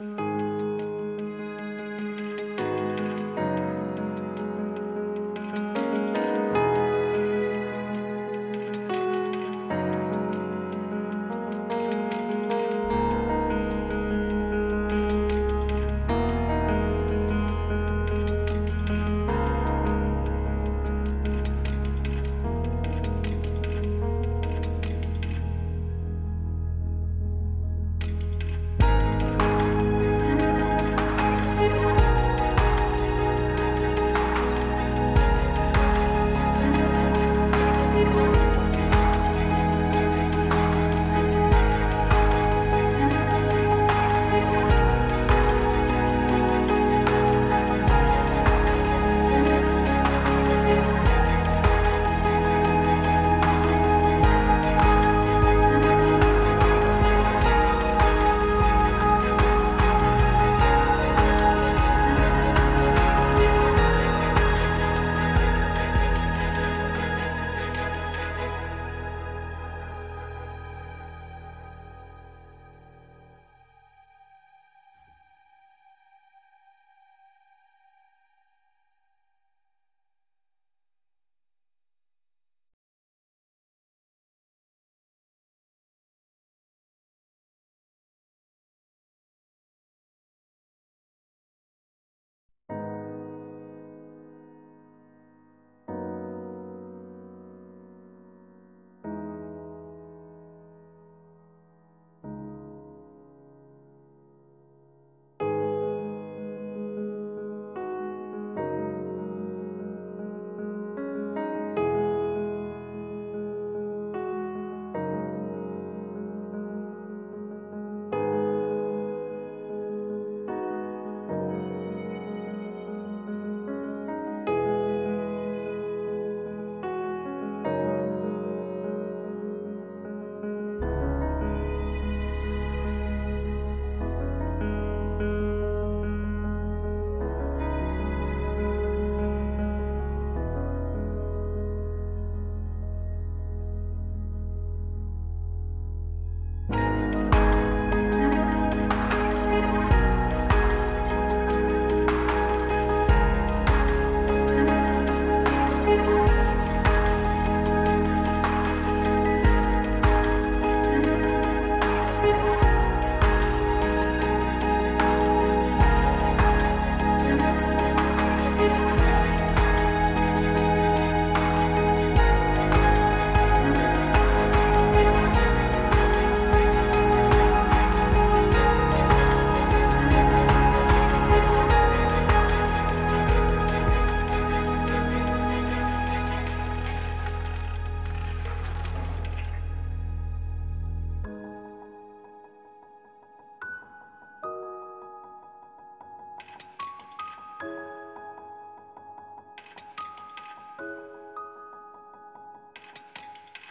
Bye.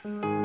Thank